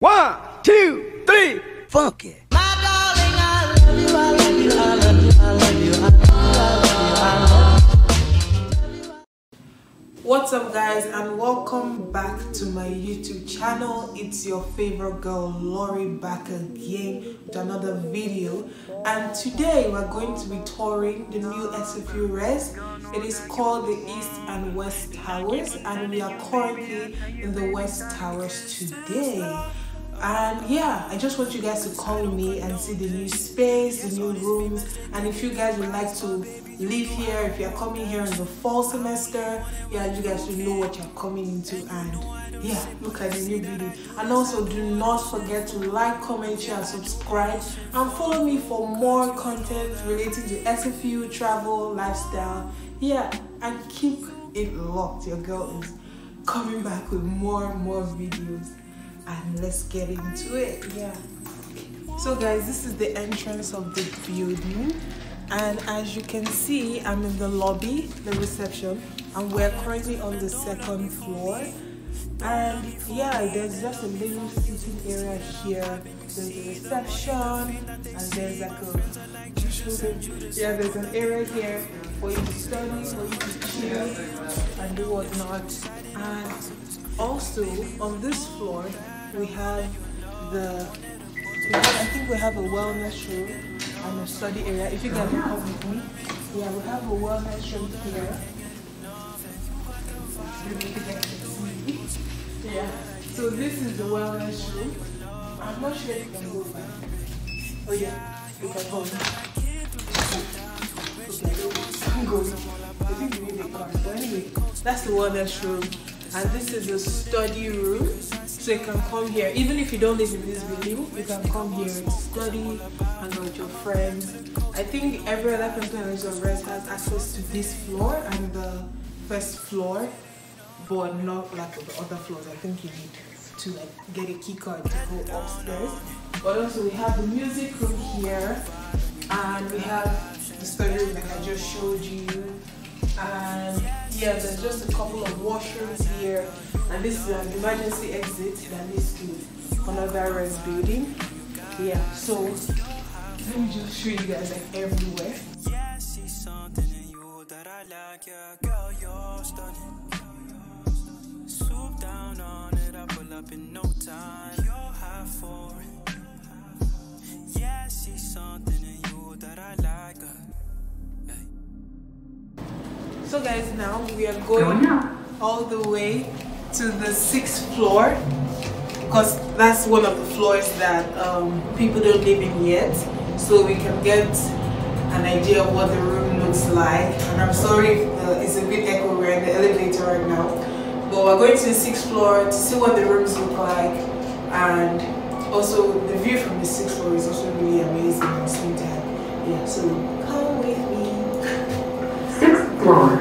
One, two, three, funky. What's up guys and welcome back to my YouTube channel. It's your favorite girl Lori back again with another video and today we're going to be touring the new SFU Res. It is called the East and West Towers and we are currently in the West Towers today and yeah i just want you guys to come with me and see the new space the new rooms. And if you guys would like to live here if you're coming here in the fall semester yeah you guys should know what you're coming into. And yeah look at the new building. And also do not forget to like comment share subscribe. And follow me for more content relating to sfu travel lifestyle. Yeah and keep it locked. Your girl is coming back with more and more videos and let's get into it. Yeah. So guys this is the entrance of the building. And as you can see i'm in the lobby the reception and we're currently on the second floor. And yeah there's just a little sitting area here. There's a reception and there's like a yeah there's an area here for you to study for you to chill and do whatnot. And also on this floor we have the we I think we have a wellness room and a study area. If you will come with me, yeah, we have a wellness room here. Yeah, so this is the wellness room. I'm not sure if you can go back. Oh yeah, you can go. Okay, go. I think you need a car. But anyway, that's the wellness room and this is a study room so you can come here. Even if you don't live in this building you can come here and study and with your friends. I think every other company of rest has access to this floor and the first floor but not like the other floors. I think you need to like get a key card to go upstairs. But also we have the music room here and we have the study room that i just showed you. And yeah there's just a couple of washrooms here and this is an emergency exit that leads to another building. Yeah so let me just show you guys like everywhere. Girl you're stunning swoop down on it i pull up in no time. You're for it so guys, now we are going all the way to the sixth floor because that's one of the floors that um, people don't live in yet. So we can get an idea of what the room looks like. And I'm sorry if it's a bit echo, we're in the elevator right now. But we're going to the sixth floor to see what the rooms look like. And also the view from the sixth floor is also really amazing at the same time. Yeah, so come with me. Sixth floor.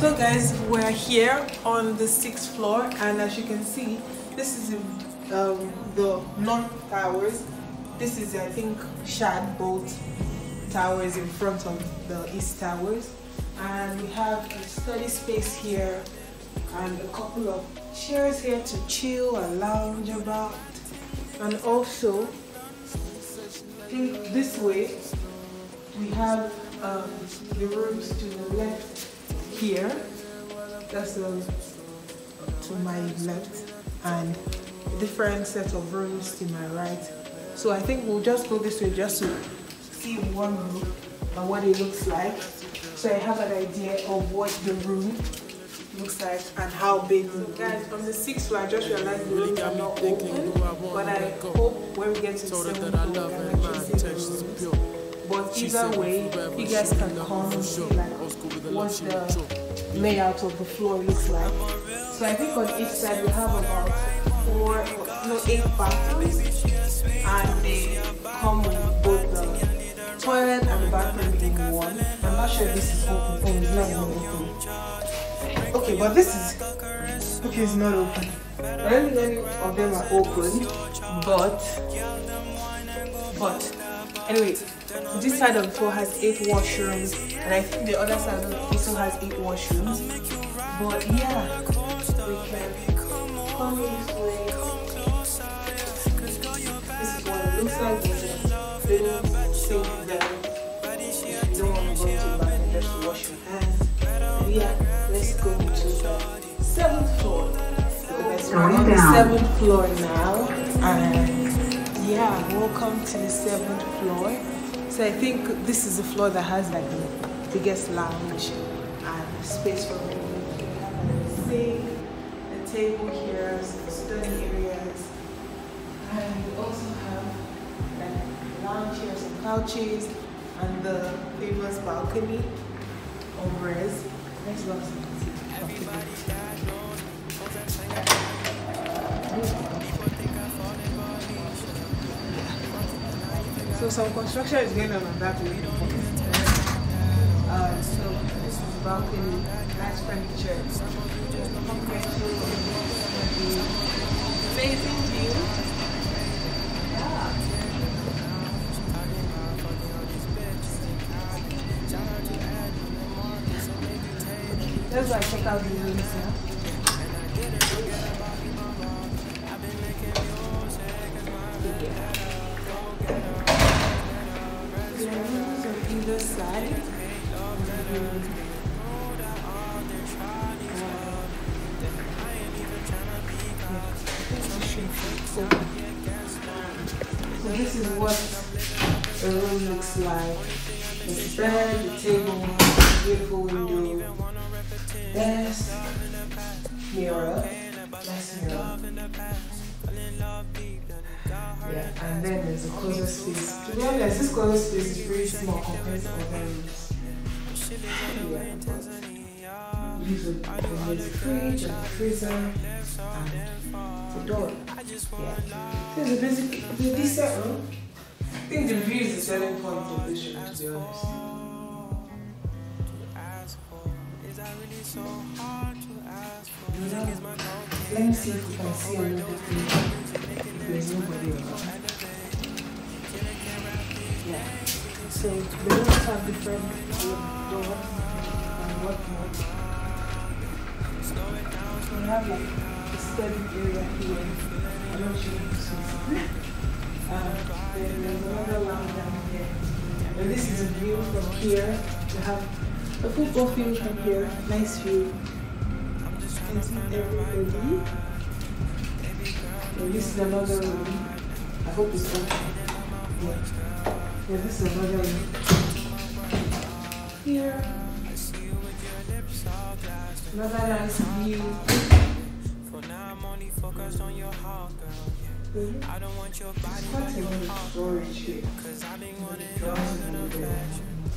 So guys, we're here on the sixth floor and as you can see, this is um, the North Towers. This is I think Shadbolt Towers in front of the East Towers. And we have a study space here and a couple of chairs here to chill and lounge about. And also, think this way, we have um, the rooms to the left here. That's the to my left. And different set of rooms to my right. So I think we'll just go this way just to see one room and what it looks like. So I have an idea of what the room looks like and how big guys on the sixth floor I just realized the rooms are not open but I hope when we get to the seventh floor we can actually see the rooms. but either way, you guys can come and see like what the layout of the floor looks like. So I think on each side we have about four, no, eight bathrooms, and they come with both the toilet and the bathroom in one. I'm not sure if this is open. Oh, it's not open. Okay, but this is okay. It's not open. I don't think any of them are open, but but anyway this side of the floor has eight washrooms and I think the other side also has eight washrooms But yeah, we can come this way. This is what it looks like. A little sink there. If you don't want to go to the bathroom, just wash your hands. And yeah, let's go to the seventh floor. Let's on the seventh floor now. And yeah, welcome to the seventh floor. So I think this is the floor that has like the biggest lounge and space for. You have a sink, a table here, some study areas, and we also have like lounge chairs and couches and the famous balcony of res. Let's some construction is going on on that way. Uh, so this is the balcony, nice furniture. Amazing view. Let's go check out the rooms. There are rooms either side. So this is what a room looks like. A bed, a table, beautiful window, desk, mirror, nice mirror. Yeah, and then there's a closet space. To be honest, this closet space is pretty small compared to other rooms. Yeah, but are there's a fridge and a freezer and the door. Yeah. So it's a basic, it's a decent room. I think the view is the selling point of this room, to be honest. Let me see if we can see another thing. There's nobody around. Yeah. So the rooms have different doors and whatnot. We have like a study area here. I'm not sure if you. Um, then there's another lounge down here. And this is a view from here. We have a football field from here. Nice view. And this is another room. I hope it's open. Yeah. Yeah, this is another room. Here. Another nice view. Mhm. It's quite a lot of storage here. Drawers over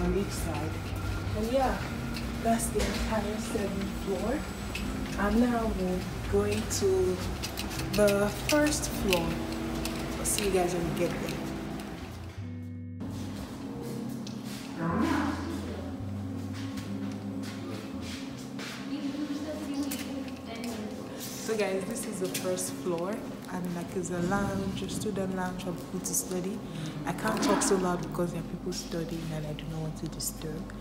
on each side. And yeah, that's the entire seventh floor. And now we're going to the first floor. I'll see you guys when we get there. Guys, this is the first floor and like it's a lounge, a student lounge for people to study. I can't talk so loud because there are people studying and I do not want to disturb.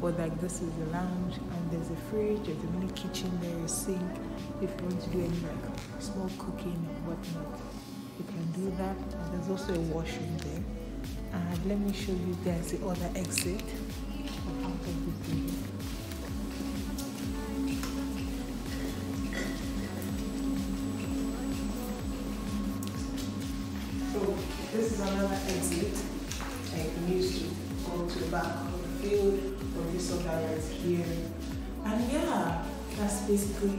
But like this is the lounge and there's a fridge, there's a mini kitchen there, a sink. If you want to do any like small cooking or whatnot, you can do that. And there's also a washroom there. And let me show you guys the other exit back of the field or this other right here. And yeah, that's basically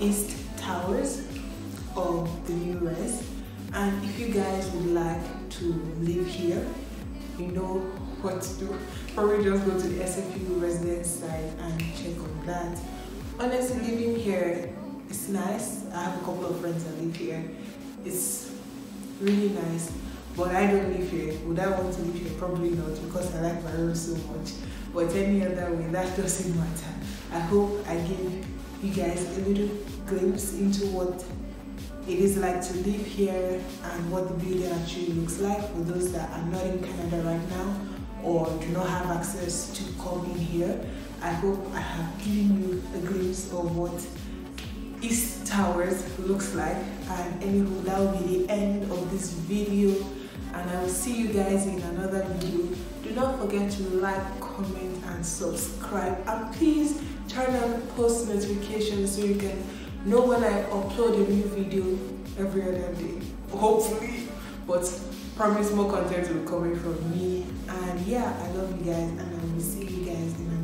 East Towers of the US. And if you guys would like to live here, you know what to do. Probably just go to the SFU residence site and check on that. honestly living here it's nice i have a couple of friends that live here it's really nice but i don't live here. Would i want to live here? Probably not because i like my room so much. But any other way that doesn't matter. I hope i gave you guys a little glimpse into what it is like to live here and what the building actually looks like for those that are not in Canada right now or do not have access to come in here. I hope I have given you a glimpse of what East Towers looks like. And anyway that will be the end of this video and I will see you guys in another video. Do not forget to like, comment and subscribe and please turn on post notifications so you can know when I upload a new video every other day. Hopefully, but promise more content will be coming from me. And yeah, I love you guys, and I will see you guys in